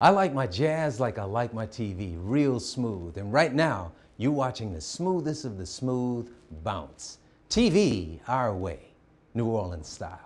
I like my jazz like I like my TV, real smooth. And right now, you're watching the smoothest of the smooth bounce. TV, our way, New Orleans style.